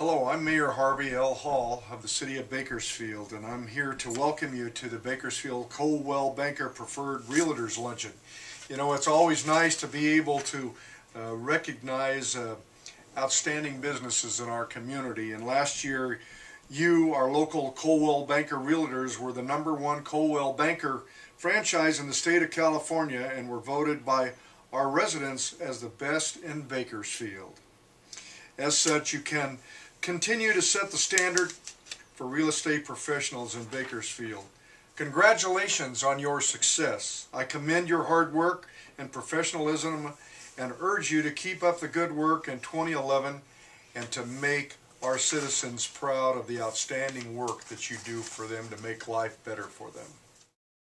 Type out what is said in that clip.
Hello, I'm Mayor Harvey L. Hall of the City of Bakersfield, and I'm here to welcome you to the Bakersfield Coldwell Banker Preferred Realtors Luncheon. You know, it's always nice to be able to uh, recognize uh, outstanding businesses in our community, and last year, you, our local Coldwell Banker Realtors, were the number one Coldwell Banker franchise in the state of California and were voted by our residents as the best in Bakersfield. As such, you can continue to set the standard for real estate professionals in Bakersfield. Congratulations on your success. I commend your hard work and professionalism and urge you to keep up the good work in 2011 and to make our citizens proud of the outstanding work that you do for them to make life better for them.